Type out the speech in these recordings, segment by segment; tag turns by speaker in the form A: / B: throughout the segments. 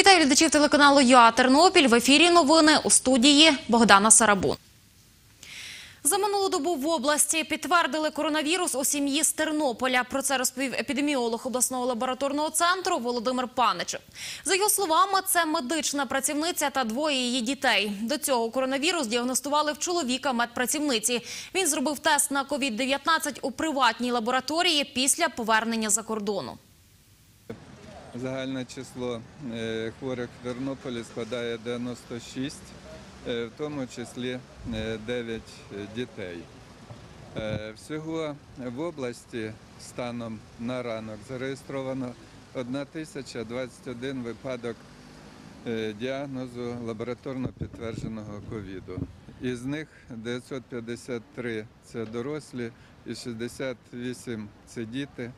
A: Вітаю глядачів телеканалу ЮА Тернопіль. В ефірі новини у студії Богдана Сарабун. За минулу добу в області підтвердили коронавірус у сім'ї з Тернополя. Про це розповів епідеміолог обласного лабораторного центру Володимир Паничев. За його словами, це медична працівниця та двоє її дітей. До цього коронавірус діагностували в чоловіка медпрацівниці. Він зробив тест на COVID-19 у приватній лабораторії після повернення за кордону.
B: Загальне число е, хворих в Тернополі складає 96, е, в тому числі 9 дітей. Е, Всього в області станом на ранок зареєстровано 1021 випадок діагнозу лабораторно підтвердженого ковіду. Із них 953 – це дорослі і 68 – це діти.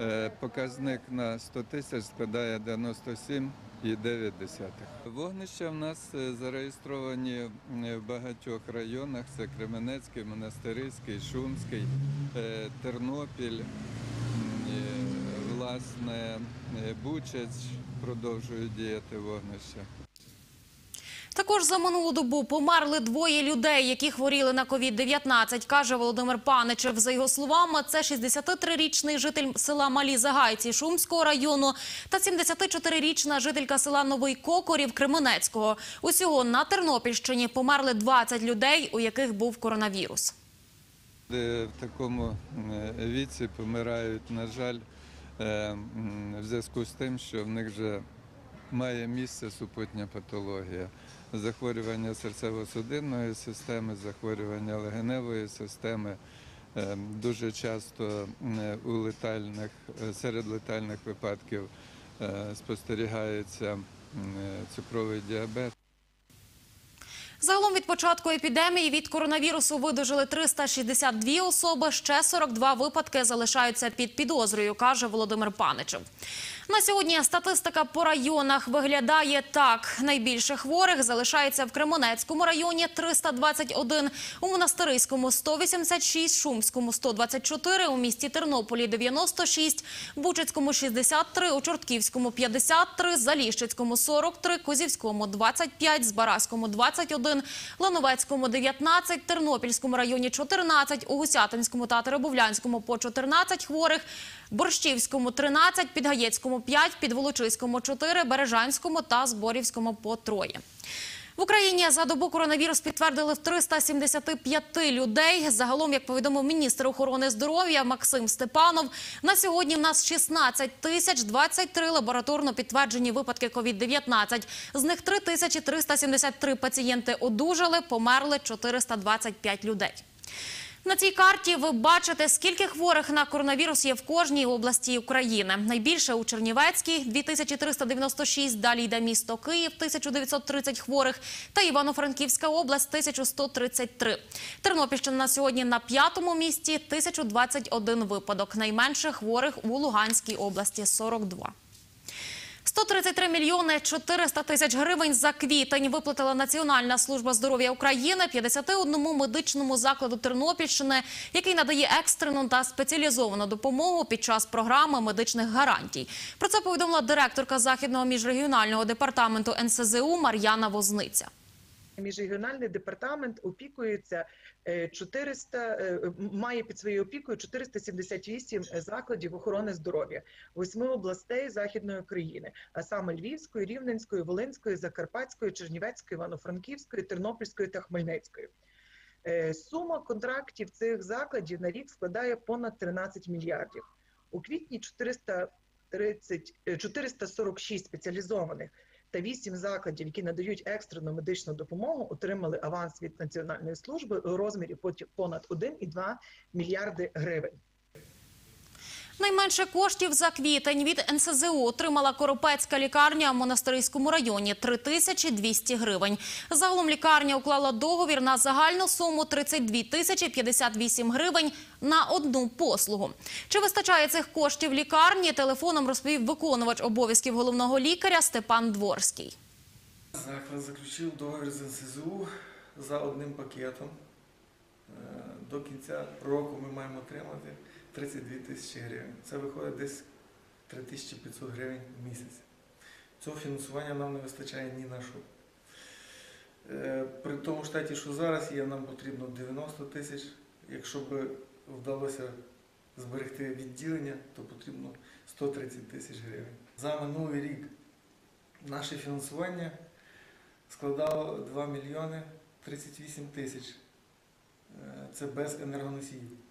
B: Е, Показник на 100 тисяч складає 97,9. Вогнища в нас е, зареєстровані е, в багатьох районах. Це Кременецький, Монастириський, Шумський, Тернопіль, власне, Бучач продовжують діяти вогнища.
A: Також за минулу добу померли двоє людей, які хворіли на COVID-19, каже Володимир Паничев. За його словами, це 63-річний житель села Малі Загайці Шумського району та 74-річна жителька села Новий Кокорів Кременецького. Усього на Тернопільщині померли 20 людей, у яких був коронавірус.
B: В такому е, віці помирають, на жаль, е, в зв'язку з тим, що в них вже має місце супутня патологія. Захворювання серцево-судинної системи, захворювання легеневої системи. Е, Дуже часто у летальних, е, серед летальних випадків е, спостерігається е, цукровий діабет.
A: Загалом від початку епідемії від коронавірусу видужили 362 особи. Ще 42 випадки залишаються під підозрою, каже Володимир Паничев. На сьогодні статистика по районах виглядає так: найбільше хворих залишається в Кременецькому районі 321, у Монастириському 186, Шумському 124, у місті Тернополі 96, Бучицькому 63, у Чортківському 53, Заліщицькому 43, Козівському 25, Збаразькому 21, Лановецькому 19, Тернопільському районі 14, у Гусятинському та Теребовлянському по 14 хворих, Борщівському 13, Підгаєцькому 5, Підволочиському 4, Бережанському та Зборівському по троє. В Україні за добу коронавірус підтвердили в 375 людей. Загалом, як повідомив міністр охорони здоров'я Максим Степанов, на сьогодні в нас 16 тисяч 23 лабораторно підтверджені випадки COVID-19. З них 3 тисячі 373 пацієнти одужали, померли 425 людей. На цій карті ви бачите, скільки хворих на коронавірус є в кожній області України. Найбільше у Чернівецькій – 2396, далі йде місто Київ – 1930 хворих та Івано-Франківська область – 1133. Тернопільщина на сьогодні на п'ятому місці – 1021 випадок. Найменше хворих у Луганській області – 42. 133 мільйони 400 тисяч гривень за квітень виплатила Національна служба здоров'я України 51 медичному закладу Тернопільщини, який надає екстрену та спеціалізовану допомогу під час програми медичних гарантій. Про це повідомила директорка західного міжрегіонального департаменту НСЗУ Мар'яна Возниця.
C: Міжрегіональний департамент опікується е, 400, е, має під своєю опікою 478 закладів охорони здоров'я восьми областей західної України, а саме Львівської, Рівненської, Волинської, Закарпатської, Чернівецької, Івано-Франківської, Тернопільської та Хмельницької. Е, Сума контрактів цих закладів на рік складає понад 13 мільярдів. У квітні 430, е, 446 спеціалізованих та 8 закладів, які надають екстрену медичну допомогу, отримали аванс від Національної служби у розмірі понад 1,2 мільярди гривень.
A: Найменше коштів за квітень від НСЗУ отримала Коропецька лікарня в Монастириському районі – 3200 гривень. Загалом лікарня уклала договір на загальну суму 32 тисячі 58 гривень на одну послугу. Чи вистачає цих коштів лікарні? Телефоном розповів виконувач обов'язків головного лікаря Степан Дворський.
D: Заклад заключив договір з НСЗУ за одним пакетом. До кінця року ми маємо отримати 32 тисячі гривень. Це виходить десь 3500 гривень в місяць. цього фінансування нам не вистачає ні на що. Е, При тому штаті, що зараз є, нам потрібно 90 тисяч. Якщо б вдалося зберегти відділення, то потрібно 130 тисяч гривень. За минулий рік наше фінансування складало 2 мільйони 38 тисяч. Е, Це без енергоносіїв.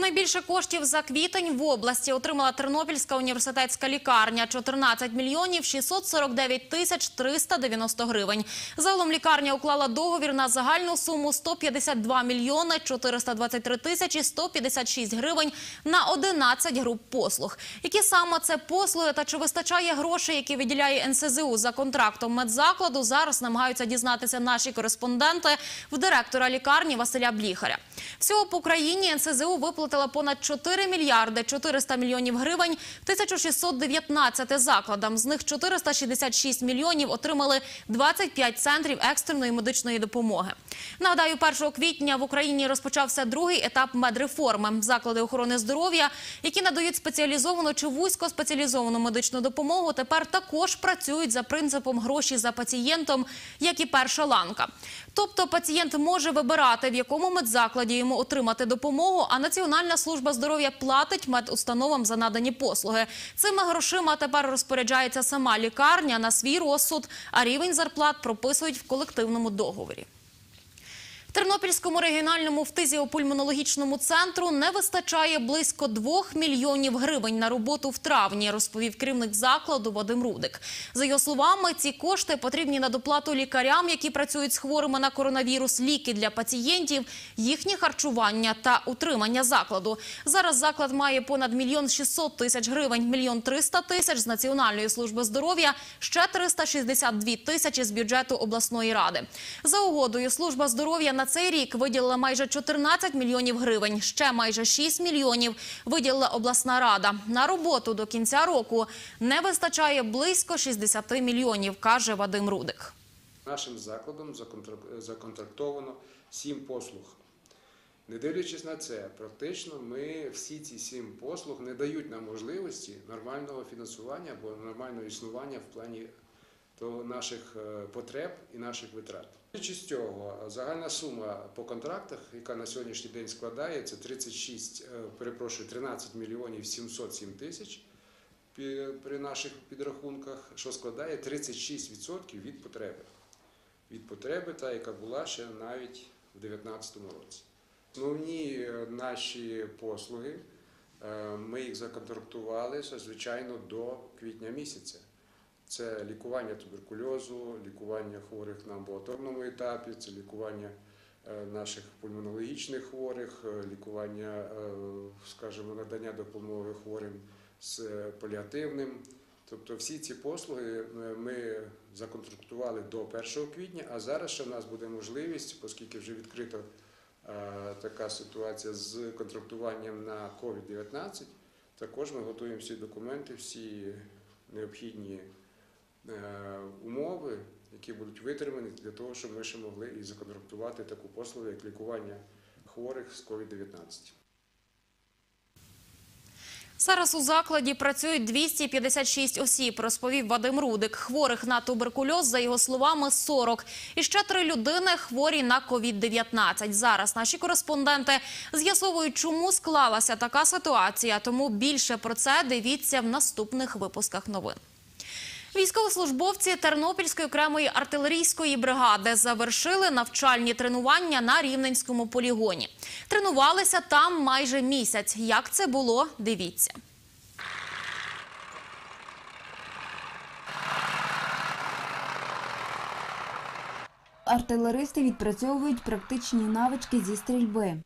A: Найбільше коштів за квітень в області отримала Тернопільська університетська лікарня – 14 мільйонів 649 тисяч 390 гривень. Загалом лікарня уклала договір на загальну суму 152 мільйони 423 тисячі 156 гривень на 11 груп послуг. Які саме це послуги та чи вистачає грошей, які виділяє НСЗУ за контрактом медзакладу, зараз намагаються дізнатися наші кореспонденти в директора лікарні Василя Бліхаря. Всього по країні НСЗУ виплатила понад 4 мільярди 400 мільйонів гривень 1619 закладам. З них 466 мільйонів отримали 25 центрів екстреної медичної допомоги. Нагадаю, 1 квітня в Україні розпочався другий етап медреформи. Заклади охорони здоров'я, які надають спеціалізовану чи вузькоспеціалізовану медичну допомогу, тепер також працюють за принципом гроші за пацієнтом, як і перша ланка. Тобто пацієнт може вибирати, в якому медзакладі йому отримати допомогу, а Національна служба здоров'я платить медустановам за надані послуги. Цими грошима тепер розпоряджається сама лікарня на свій розсуд, а рівень зарплат прописують в колективному договорі. Тернопільському регіональному фтизіопульмонологічному центру не вистачає близько 2 мільйонів гривень на роботу в травні, розповів керівник закладу Вадим Рудик. За його словами, ці кошти потрібні на доплату лікарям, які працюють з хворими на коронавірус, ліки для пацієнтів, їхнє харчування та утримання закладу. Зараз заклад має понад мільйон 600 тисяч гривень, мільйон 300 тисяч з Національної служби здоров'я, ще 362 тисячі з бюджету обласної ради. За угодою служба здоров'я на цей рік виділила майже 14 мільйонів гривень. Ще майже 6 мільйонів виділила обласна рада. На роботу до кінця року не вистачає близько 60 мільйонів, каже Вадим Рудик.
E: Нашим закладом законтрак- законтрактовано сім послуг. Не дивлячись на це, практично ми всі ці сім послуг не дають нам можливості нормального фінансування або нормального існування в плані того наших е, потреб і наших витрат. З цього загальна сума по контрактах, яка на сьогоднішній день складає, це 36, е, перепрошую, 13 мільйонів 707 тисяч при наших підрахунках, що складає 36% від потреби. Від потреби, та яка була ще навіть в 2019 році. Основні е, наші послуги, е, ми їх законтрактували, звичайно, до квітня місяця. Це лікування туберкульозу, лікування хворих на амбулаторному етапі, це лікування е, наших пульмонологічних хворих, е, лікування, е, скажімо, надання допомоги хворим з паліативним. Тобто всі ці послуги ми законтрактували до 1 квітня, а зараз ще в нас буде можливість, оскільки вже відкрита така ситуація з контрактуванням на COVID-19, також ми готуємо всі документи, всі необхідні умови, які будуть витримані для того, щоб ми ще могли і законтрактувати таку послугу, як лікування хворих з COVID-19.
A: Зараз у закладі працюють 256 осіб, розповів Вадим Рудик. Хворих на туберкульоз, за його словами, 40. І ще три людини хворі на COVID-19. Зараз наші кореспонденти з'ясовують, чому склалася така ситуація. Тому більше про це дивіться в наступних випусках новин. Військовослужбовці Тернопільської окремої артилерійської бригади завершили навчальні тренування на Рівненському полігоні. Тренувалися там майже місяць. Як це було, дивіться.
F: Артилеристи відпрацьовують практичні навички зі стрільби.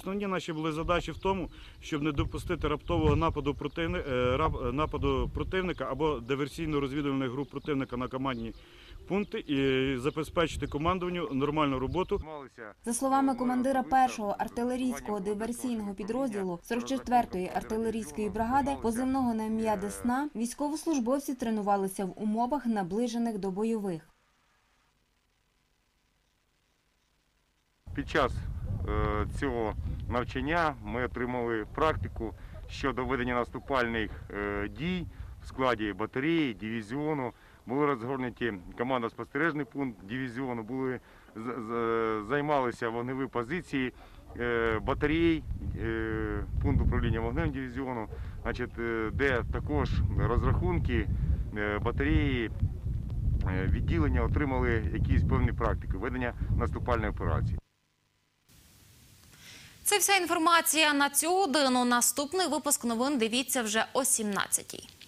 G: Основні наші були задачі в тому, щоб не допустити раптового нападу, противни... е, рап- е, нападу противника або диверсійно-розвідувальних груп противника на командні пункти і забезпечити командуванню нормальну роботу.
F: За словами командира першого артилерійського диверсійного підрозділу 44-ї артилерійської бригади позивного на ім'я Десна, військовослужбовці тренувалися в умовах, наближених до бойових.
H: Під час цього навчання ми отримали практику, щодо ведення наступальних е, дій в складі батареї, дивізіону. Були розгорнуті команда спостережний пункт дивізіону, були з- займалися вогневі позиції е, батарей, е, пункт управління вогнем дивізіону, значить, е, де також розрахунки е, батареї е, відділення отримали якісь певні практики ведення наступальної операції.
A: Це вся інформація на цю годину. Наступний випуск новин дивіться вже о 17-й.